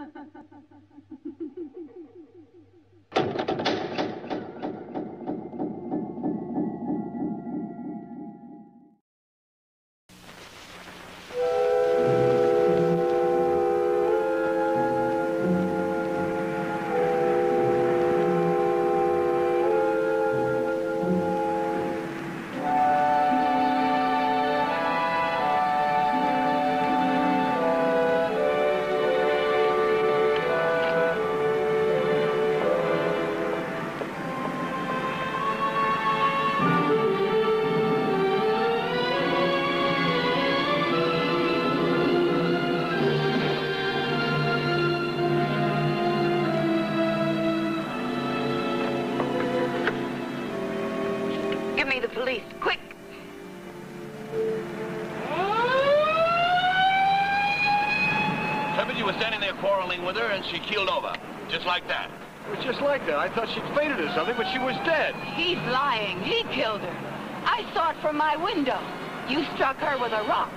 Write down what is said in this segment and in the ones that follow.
Give me the police, quick. Shepard, you were standing there quarreling with her and she keeled over. Just like that. It was just like that. I thought she'd fainted or something, but she was dead. He's lying. He killed her. I saw it from my window. You struck her with a rock.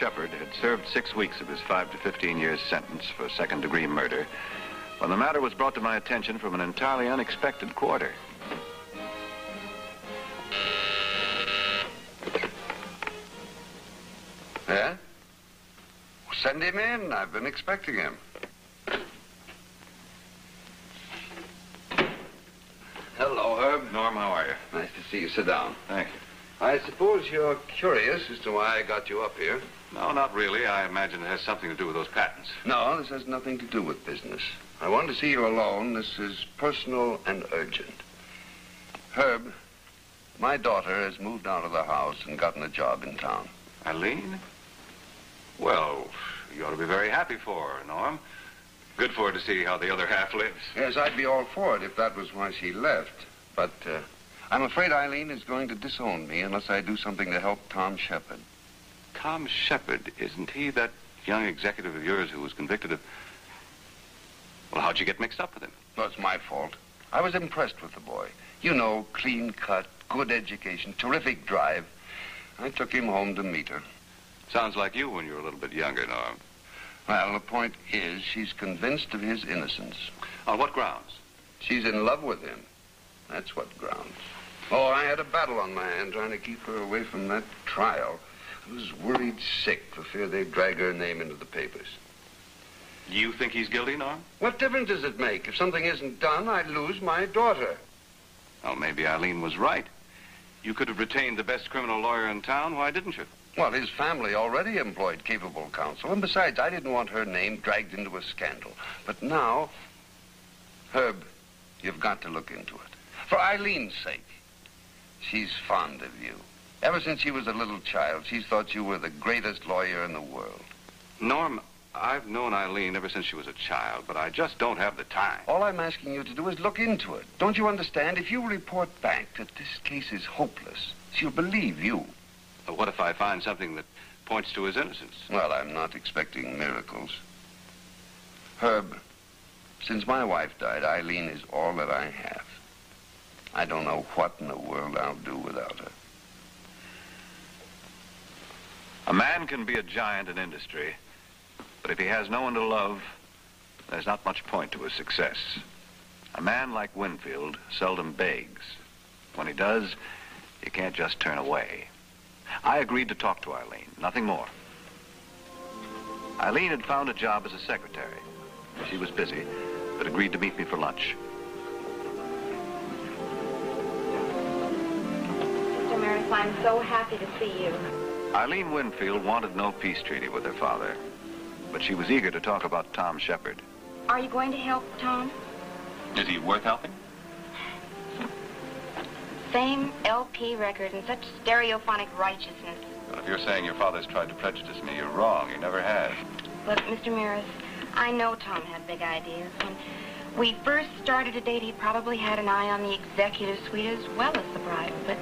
Shepard had served six weeks of his five to 15 years sentence for second degree murder when the matter was brought to my attention from an entirely unexpected quarter. Yeah? Send him in. I've been expecting him. Hello, Herb. Norm, how are you? Nice to see you. Sit down. Thank you. I suppose you're curious as to why I got you up here. No, not really. I imagine it has something to do with those patents. No, this has nothing to do with business. I want to see you alone. This is personal and urgent. Herb, my daughter has moved out of the house and gotten a job in town. Eileen? Well, you ought to be very happy for her, Norm. Good for her to see how the other half lives. Yes, I'd be all for it if that was why she left. But uh, I'm afraid Eileen is going to disown me unless I do something to help Tom Shepard. Tom Shepard, isn't he that young executive of yours who was convicted of... Well, how'd you get mixed up with him? Well, it's my fault. I was impressed with the boy. You know, clean cut, good education, terrific drive. I took him home to meet her. Sounds like you when you were a little bit younger, Norm. Well, the point is, she's convinced of his innocence. On what grounds? She's in love with him. That's what grounds. Oh, I had a battle on my hand trying to keep her away from that trial. I was worried sick for fear they'd drag her name into the papers. You think he's guilty, Norm? What difference does it make? If something isn't done, I'd lose my daughter. Well, maybe Eileen was right. You could have retained the best criminal lawyer in town. Why didn't you? Well, his family already employed capable counsel, and besides, I didn't want her name dragged into a scandal. But now, Herb, you've got to look into it. For Eileen's sake. She's fond of you. Ever since she was a little child, she's thought you were the greatest lawyer in the world. Norm, I've known Eileen ever since she was a child, but I just don't have the time. All I'm asking you to do is look into it. Don't you understand? If you report back that this case is hopeless, she'll believe you. But what if I find something that points to his innocence? Well, I'm not expecting miracles. Herb, since my wife died, Eileen is all that I have. I don't know what in the world I'll do without her. A man can be a giant in industry, but if he has no one to love, there's not much point to his success. A man like Winfield seldom begs. When he does, you can't just turn away. I agreed to talk to Eileen, nothing more. Eileen had found a job as a secretary. She was busy, but agreed to meet me for lunch. I'm so happy to see you. Eileen Winfield wanted no peace treaty with her father, but she was eager to talk about Tom Shepard. Are you going to help Tom? Is he worth helping? Same LP record and such stereophonic righteousness. Well, if you're saying your father's tried to prejudice me, you're wrong. He never has. Look, Mr. Maris, I know Tom had big ideas. When we first started to date, he probably had an eye on the executive suite as well as the bride. But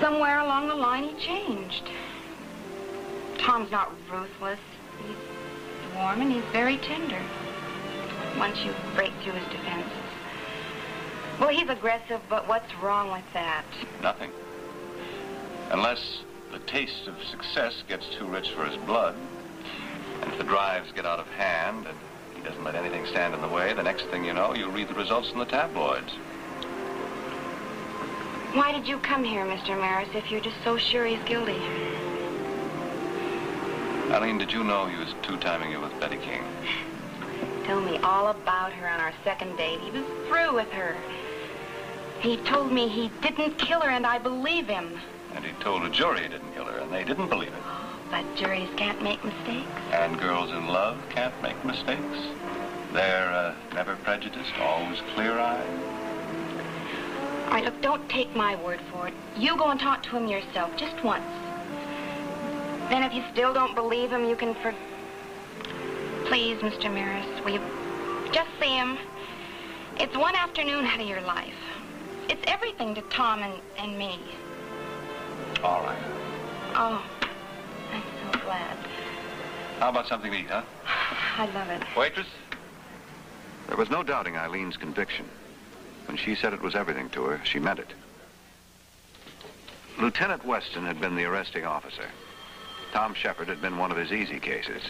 somewhere along the line, he changed. Tom's not ruthless. He's warm and he's very tender. Once you break through his defenses. Well, he's aggressive, but what's wrong with that? Nothing. Unless the taste of success gets too rich for his blood, and if the drives get out of hand, and he doesn't let anything stand in the way, the next thing you know, you'll read the results in the tabloids. Why did you come here, Mr. Maris, if you're just so sure he's guilty? Eileen, did you know he was two-timing you with Betty King? Tell me all about her on our second date. He was through with her. He told me he didn't kill her, and I believe him. And he told a jury he didn't kill her, and they didn't believe it. But juries can't make mistakes. And girls in love can't make mistakes. They're uh, never prejudiced, always clear-eyed. All right, look, don't take my word for it. You go and talk to him yourself, just once. Then if you still don't believe him, you can for... Please, Mr. Maris, will you just see him? It's one afternoon out of your life. It's everything to Tom and, and me. All right. Oh, I'm so glad. How about something to eat, huh? I love it. Waitress? There was no doubting Eileen's conviction. When she said it was everything to her, she meant it. Lieutenant Weston had been the arresting officer. Tom Shepard had been one of his easy cases.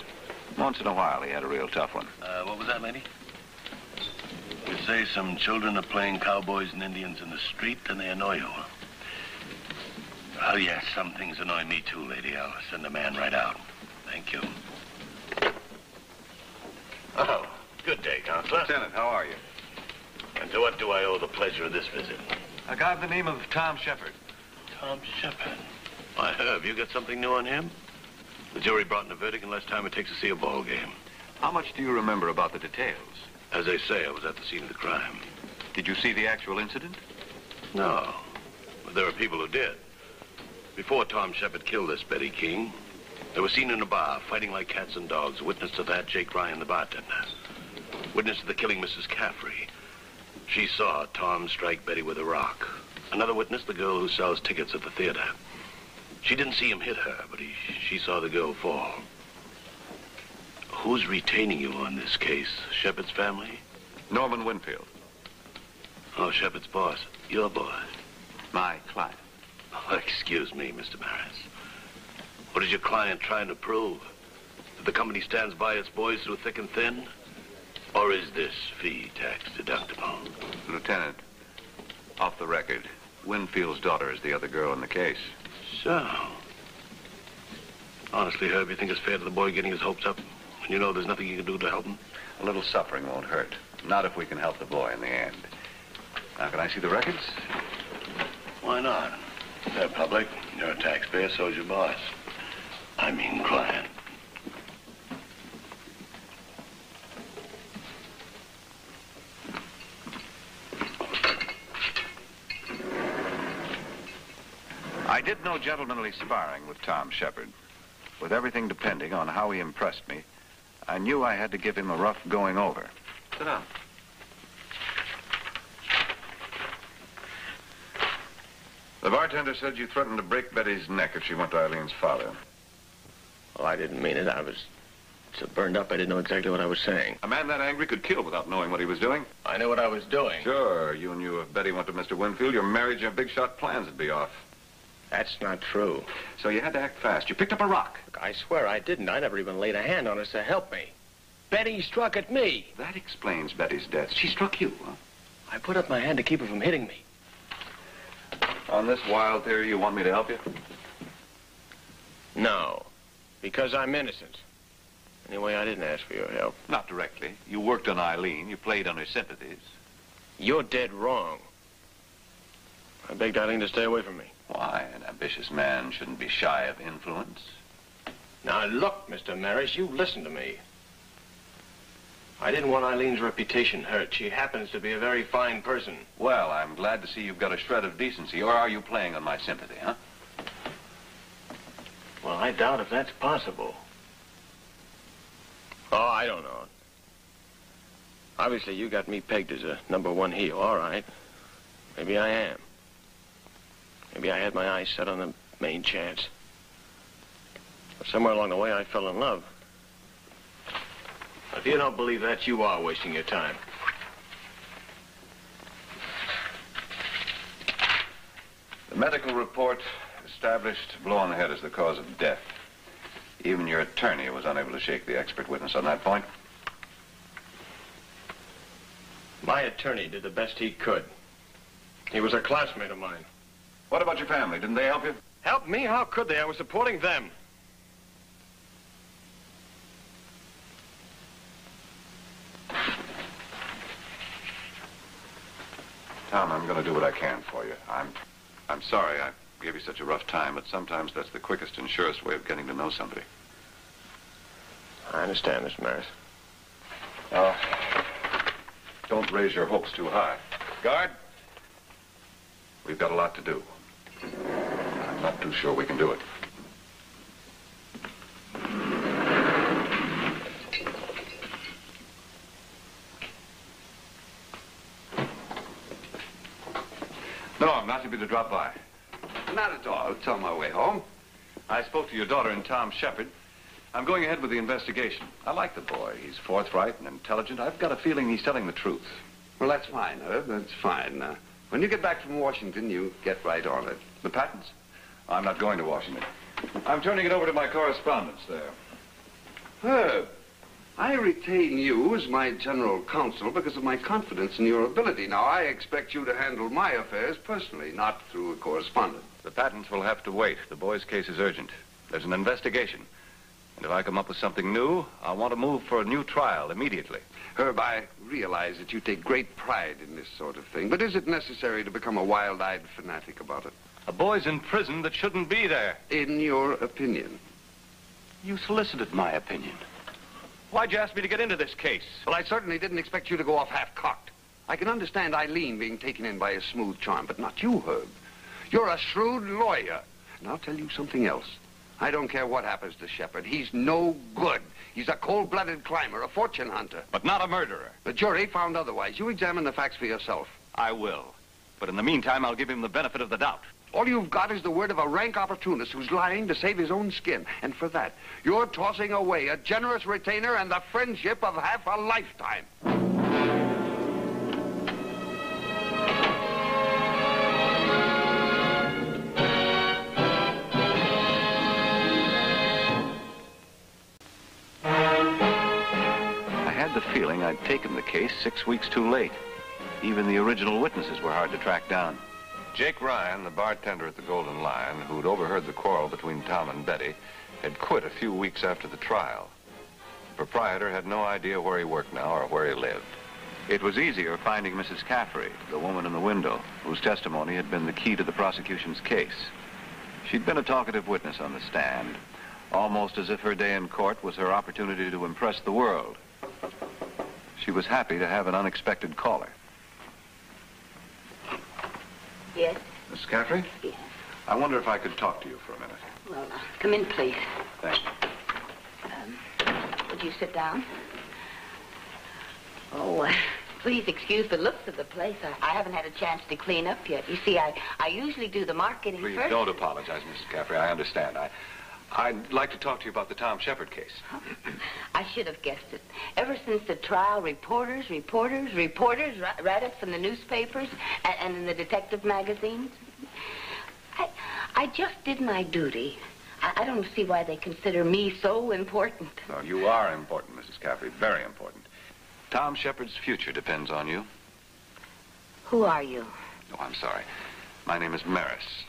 Once in a while, he had a real tough one. Uh, what was that, lady? You say some children are playing cowboys and Indians in the street, and they annoy you. Oh, yes, some things annoy me too, lady. I'll send a man right out. Thank you. Oh, good day, Counselor. Lieutenant, how are you? And to what do I owe the pleasure of this visit? A guy by the name of Tom Shepard. Tom Shepard. Why, Herb, you got something new on him? The jury brought in a verdict in less time it takes to see a ball game. How much do you remember about the details? As they say, I was at the scene of the crime. Did you see the actual incident? No. But there are people who did. Before Tom Shepard killed this Betty King, they were seen in a bar fighting like cats and dogs. Witness to that, Jake Ryan, the bartender. Witness to the killing, Mrs. Caffrey. She saw Tom strike Betty with a rock. Another witness, the girl who sells tickets at the theater. She didn't see him hit her, but he, she saw the girl fall. Who's retaining you on this case? Shepard's family? Norman Winfield. Oh, Shepard's boss. Your boss. My client. Oh, excuse me, Mr. Maris. What is your client trying to prove? That the company stands by its boys through thick and thin? Or is this fee tax deductible? Lieutenant, off the record, Winfield's daughter is the other girl in the case. So. Honestly, Herb, you think it's fair to the boy getting his hopes up? And you know there's nothing you can do to help him? A little suffering won't hurt. Not if we can help the boy in the end. Now, can I see the records? Why not? They're public. You're a taxpayer, so's your boss. I mean client. I did no gentlemanly sparring with Tom Shepard. With everything depending on how he impressed me, I knew I had to give him a rough going over. Sit down. The bartender said you threatened to break Betty's neck if she went to Eileen's father. Well, I didn't mean it. I was so burned up I didn't know exactly what I was saying. A man that angry could kill without knowing what he was doing. I knew what I was doing. Sure, you knew if Betty went to Mr. Winfield, your marriage and big shot plans would be off. That's not true. So you had to act fast. You picked up a rock. Look, I swear I didn't. I never even laid a hand on her to help me. Betty struck at me. That explains Betty's death. She struck you, huh? I put up my hand to keep her from hitting me. On this wild theory, you want me to help you? No, because I'm innocent. Anyway, I didn't ask for your help. Not directly. You worked on Eileen. You played on her sympathies. You're dead wrong. I begged Eileen to stay away from me. Why, an ambitious man shouldn't be shy of influence. Now, look, Mr. Maris, you listen to me. I didn't want Eileen's reputation hurt. She happens to be a very fine person. Well, I'm glad to see you've got a shred of decency. Or are you playing on my sympathy, huh? Well, I doubt if that's possible. Oh, I don't know. Obviously, you got me pegged as a number one heel. All right. Maybe I am. Maybe I had my eyes set on the main chance. But somewhere along the way, I fell in love. If you don't believe that, you are wasting your time. The medical report established blow on the head as the cause of death. Even your attorney was unable to shake the expert witness on that point. My attorney did the best he could. He was a classmate of mine. What about your family? Didn't they help you? Help me? How could they? I was supporting them. Tom, I'm going to do what I can for you. I'm, I'm sorry I gave you such a rough time, but sometimes that's the quickest and surest way of getting to know somebody. I understand, Miss Maris. Now, don't raise your hopes too high. Guard, we've got a lot to do. I'm not too sure we can do it. No, I'm not happy to drop by. Not at all. It's on my way home. I spoke to your daughter and Tom Shepard. I'm going ahead with the investigation. I like the boy. He's forthright and intelligent. I've got a feeling he's telling the truth. Well, that's fine, Herb. That's fine. Uh, when you get back from Washington, you get right on it. The patents? I'm not going to Washington. I'm turning it over to my correspondents there. Herb, I retain you as my general counsel because of my confidence in your ability. Now, I expect you to handle my affairs personally, not through a correspondent. The patents will have to wait. The boy's case is urgent. There's an investigation. And if I come up with something new, I want to move for a new trial immediately. Herb, I realize that you take great pride in this sort of thing, but is it necessary to become a wild-eyed fanatic about it? A boy's in prison that shouldn't be there. In your opinion? You solicited my opinion. Why'd you ask me to get into this case? Well, I certainly didn't expect you to go off half-cocked. I can understand Eileen being taken in by a smooth charm, but not you, Herb. You're a shrewd lawyer. And I'll tell you something else. I don't care what happens to Shepard. He's no good. He's a cold-blooded climber, a fortune hunter. But not a murderer. The jury found otherwise. You examine the facts for yourself. I will. But in the meantime, I'll give him the benefit of the doubt. All you've got is the word of a rank opportunist who's lying to save his own skin. And for that, you're tossing away a generous retainer and the friendship of half a lifetime. I'd taken the case six weeks too late. Even the original witnesses were hard to track down. Jake Ryan, the bartender at the Golden Lion, who'd overheard the quarrel between Tom and Betty, had quit a few weeks after the trial. The proprietor had no idea where he worked now or where he lived. It was easier finding Mrs. Caffrey, the woman in the window, whose testimony had been the key to the prosecution's case. She'd been a talkative witness on the stand, almost as if her day in court was her opportunity to impress the world. She was happy to have an unexpected caller. Yes? Miss Caffrey? Yes. I wonder if I could talk to you for a minute. Well, uh, come in, please. Thank you. Would you sit down? Oh, uh, please excuse the looks of the place. I, I haven't had a chance to clean up yet. You see, I, I usually do the marketing Please first. don't apologize, Mrs. Caffrey. I understand. I, I'd like to talk to you about the Tom Shepard case. I should have guessed it. Ever since the trial, reporters, reporters, reporters, read it from the newspapers and, and in the detective magazines. I, I just did my duty. I, I don't see why they consider me so important. No, you are important, Mrs. Caffrey. Very important. Tom Shepard's future depends on you. Who are you? Oh, I'm sorry. My name is Maris.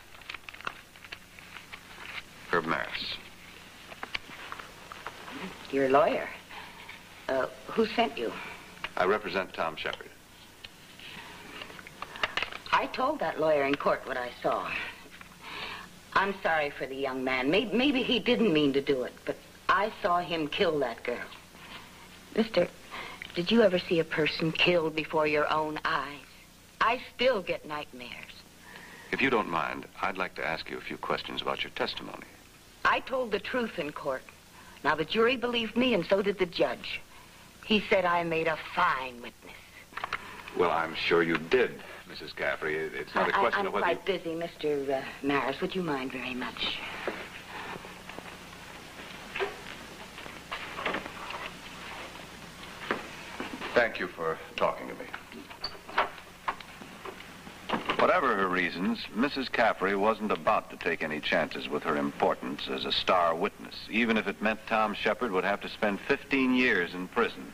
Herb Maris. You're a lawyer. Uh, who sent you? I represent Tom Shepard. I told that lawyer in court what I saw. I'm sorry for the young man. Maybe, maybe he didn't mean to do it, but I saw him kill that girl. Mister, Did you ever see a person killed before your own eyes? I still get nightmares. If you don't mind, I'd like to ask you a few questions about your testimony. I told the truth in court. Now, the jury believed me, and so did the judge. He said I made a fine witness. Well, I'm sure you did, Mrs. Caffrey. It's not a I- question I'm of whether I'm quite busy, Mr. Uh, Maris. Would you mind very much? Thank you for talking to me. Whatever her reasons, Mrs. Caffrey wasn't about to take any chances with her importance as a star witness, even if it meant Tom Shepard would have to spend 15 years in prison.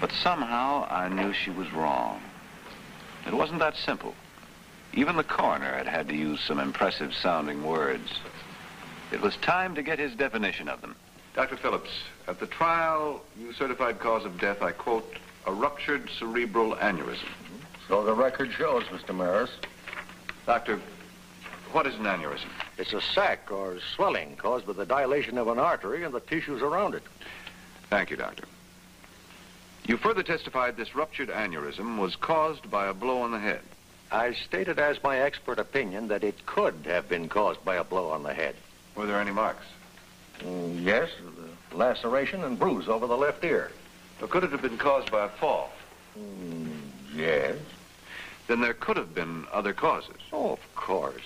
But somehow I knew she was wrong. It wasn't that simple. Even the coroner had had to use some impressive sounding words. It was time to get his definition of them. Dr. Phillips, at the trial, you certified cause of death, I quote, a ruptured cerebral aneurysm. So the record shows, Mr. Maris. Doctor, what is an aneurysm? It's a sac or swelling caused by the dilation of an artery and the tissues around it. Thank you, Doctor. You further testified this ruptured aneurysm was caused by a blow on the head. I stated as my expert opinion that it could have been caused by a blow on the head. Were there any marks? Mm, yes, the laceration and bruise over the left ear. Or could it have been caused by a fall? Mm, yes. Then there could have been other causes. Oh, of course.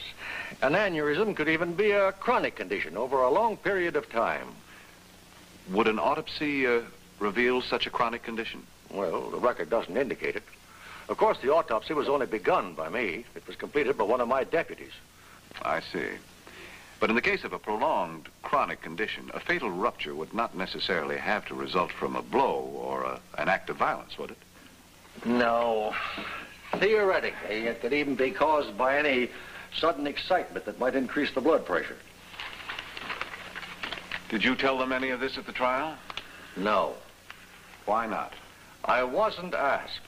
An aneurysm could even be a chronic condition over a long period of time. Would an autopsy uh, reveal such a chronic condition? Well, the record doesn't indicate it. Of course, the autopsy was only begun by me. It was completed by one of my deputies. I see. But in the case of a prolonged chronic condition, a fatal rupture would not necessarily have to result from a blow or a, an act of violence, would it? No. Theoretically, it could even be caused by any sudden excitement that might increase the blood pressure. Did you tell them any of this at the trial? No. Why not? I wasn't asked.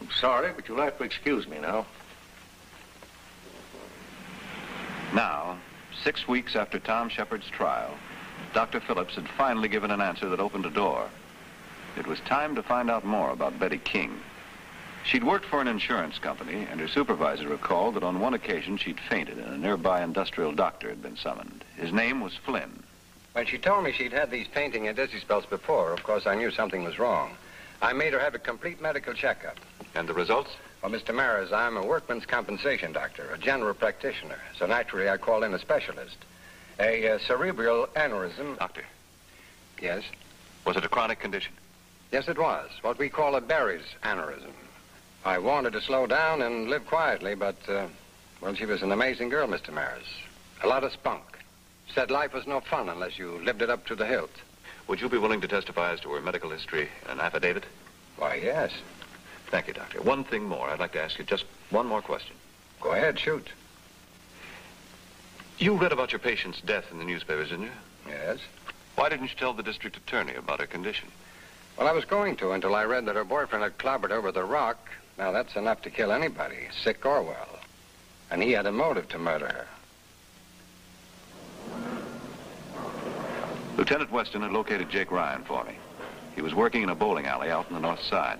I'm sorry, but you'll have to excuse me now. Now, six weeks after Tom Shepard's trial, Dr. Phillips had finally given an answer that opened a door. It was time to find out more about Betty King. She'd worked for an insurance company, and her supervisor recalled that on one occasion she'd fainted and a nearby industrial doctor had been summoned. His name was Flynn. When she told me she'd had these fainting and dizzy spells before, of course I knew something was wrong. I made her have a complete medical checkup. And the results? Well, Mr. Maris, I'm a workman's compensation doctor, a general practitioner. So naturally, I called in a specialist. A uh, cerebral aneurysm. Doctor, Yes? was it a chronic condition? Yes, it was. What we call a berry's aneurysm. I wanted to slow down and live quietly, but, uh, well, she was an amazing girl, Mr. Maris. A lot of spunk. Said life was no fun unless you lived it up to the hilt. Would you be willing to testify as to her medical history in an affidavit? Why, yes. Thank you, Doctor. One thing more. I'd like to ask you just one more question. Go ahead, shoot. You read about your patient's death in the newspapers, didn't you? Yes? Why didn't you tell the district attorney about her condition? Well, I was going to until I read that her boyfriend had clobbered her with a rock. Now, that's enough to kill anybody, sick or well. And he had a motive to murder her. Lieutenant Weston had located Jake Ryan for me. He was working in a bowling alley out on the north side.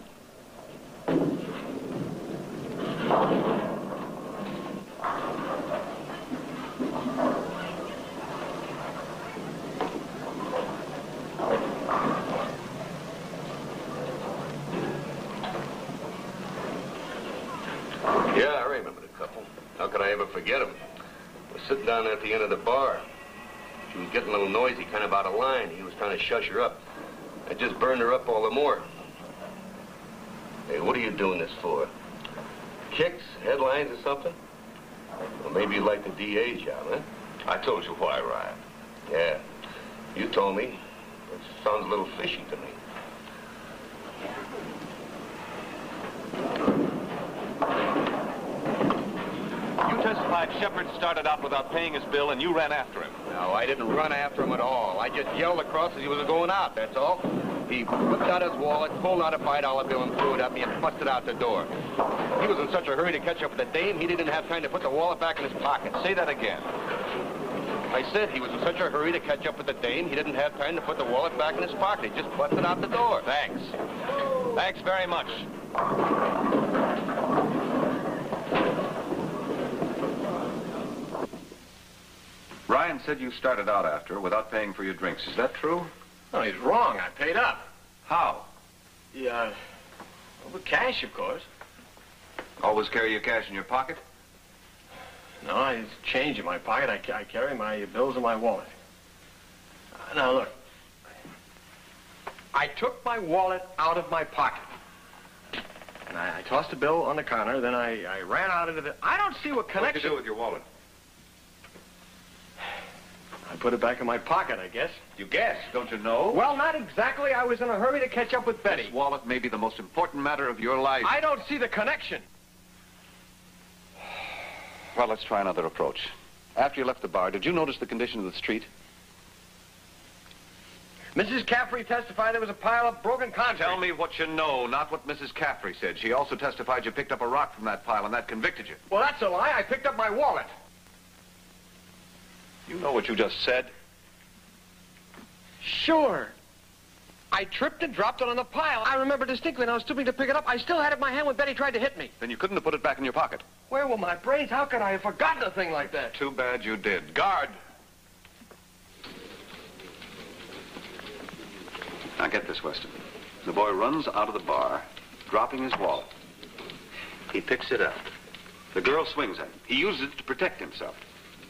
Yeah, I remember the couple. How could I ever forget him. We're sitting down there at the end of the bar. She was getting a little noisy, kind of out of line. He was trying to shush her up. I just burned her up all the more. Hey, what are you doing this for? Kicks, headlines, or something? Well, maybe you like the DA job, huh? I told you why, Ryan. Yeah, you told me. It sounds a little fishy to me. You testified Shepard started out without paying his bill and you ran after him. No, I didn't run after him at all. I just yelled across as he was going out, that's all. He whipped out his wallet, pulled out a $5 bill, and threw it at me and busted out the door. He was in such a hurry to catch up with the dame, he didn't have time to put the wallet back in his pocket. Say that again. I said he was in such a hurry to catch up with the dame, he didn't have time to put the wallet back in his pocket. He just busted out the door. Thanks. Thanks very much. Ryan said you started out after her without paying for your drinks. Is that true? No, he's wrong. I paid up. How? Yeah, with cash, of course. Always carry your cash in your pocket? No, I change in my pocket. I, I carry my bills in my wallet. Uh, now, look. I took my wallet out of my pocket. And I, I tossed a bill on the counter. Then I, I ran out into the... I don't see what connection... What did you do with your wallet? I put it back in my pocket, I guess. You guess, don't you know? Well, not exactly. I was in a hurry to catch up with Betty. This wallet may be the most important matter of your life. I don't see the connection. Well, let's try another approach. After you left the bar, did you notice the condition of the street? Mrs. Caffrey testified there was a pile of broken concrete. Tell me what you know, not what Mrs. Caffrey said. She also testified you picked up a rock from that pile, and that convicted you. Well, that's a lie. I picked up my wallet. You know what you just said. Sure. I tripped and dropped it on the pile. I remember distinctly, and I was stooping to pick it up. I still had it in my hand when Betty tried to hit me. Then you couldn't have put it back in your pocket. Where were my brains? How could I have forgotten a thing like that? Too bad you did. Guard! Now get this, Weston. The boy runs out of the bar, dropping his wallet. He picks it up. The girl swings at him. He uses it to protect himself.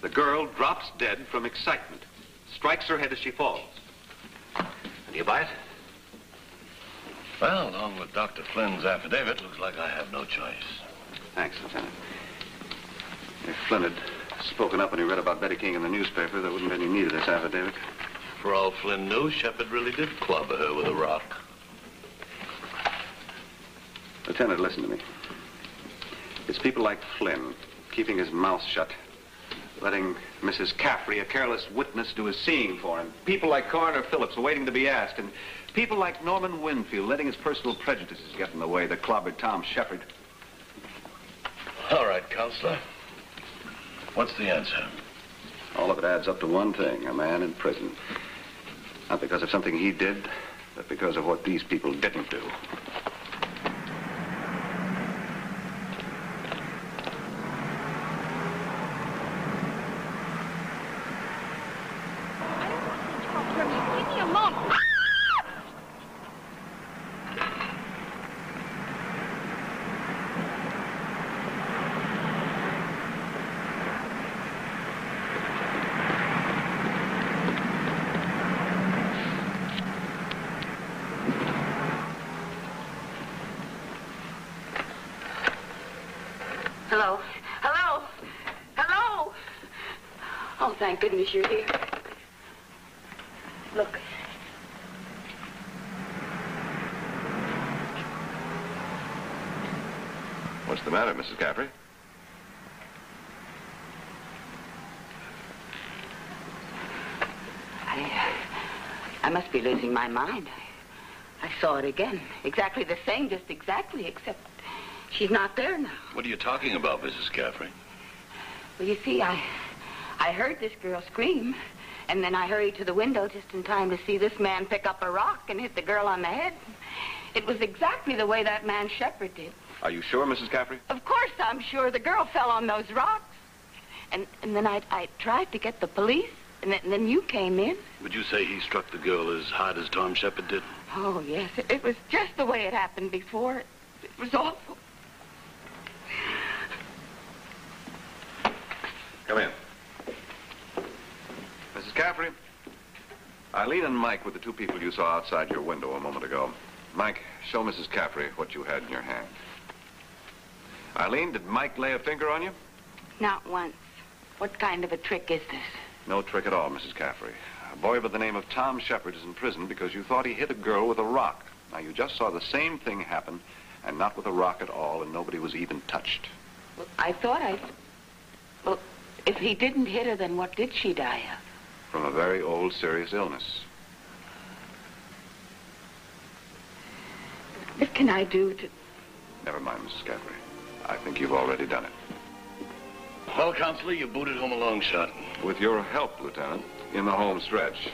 The girl drops dead from excitement, strikes her head as she falls. And you buy it? Well, along with Dr. Flynn's affidavit, it looks like I have no choice. Thanks, Lieutenant. If Flynn had spoken up when he read about Betty King in the newspaper, there wouldn't be any need of this affidavit. For all Flynn knew, Shepard really did clobber her with a rock. Lieutenant, listen to me. It's people like Flynn keeping his mouth shut, letting Mrs. Caffrey, a careless witness, do his seeing for him. People like Coroner Phillips waiting to be asked, and people like Norman Winfield letting his personal prejudices get in the way that clobbered Tom Shepard. All right, Counselor. What's the answer? All of it adds up to one thing, a man in prison. Not because of something he did, but because of what these people didn't do. Leave me alone. Hello? Hello? Hello? Oh, thank goodness you're here. Look, What's the matter, Mrs. Caffrey? I, I must be losing my mind. I, I saw it again. Exactly the same, just exactly, except she's not there now. What are you talking about, Mrs. Caffrey? Well, you see, I, I heard this girl scream, and then I hurried to the window just in time to see this man pick up a rock and hit the girl on the head. It was exactly the way that man Shepard did. Are you sure, Mrs. Caffrey? Of course, I'm sure the girl fell on those rocks. And, and then I, I tried to get the police, and then, and then you came in. Would you say he struck the girl as hard as Tom Shepard did? Oh, yes, it, it was just the way it happened before. It, it was awful. Come in. Mrs. Caffrey, Eileen and Mike were the two people you saw outside your window a moment ago. Mike, show Mrs. Caffrey what you had in your hand. Eileen, did Mike lay a finger on you? Not once. What kind of a trick is this? No trick at all, Mrs. Caffrey. A boy by the name of Tom Shepard is in prison because you thought he hit a girl with a rock. Now, you just saw the same thing happen, and not with a rock at all, and nobody was even touched. Well, I thought I... Well, if he didn't hit her, then what did she die of? From a very old, serious illness. What can I do to... Never mind, Mrs. Caffrey. I think you've already done it. Well, Counselor, you booted home a long shot. with your help, Lieutenant, in the home stretch.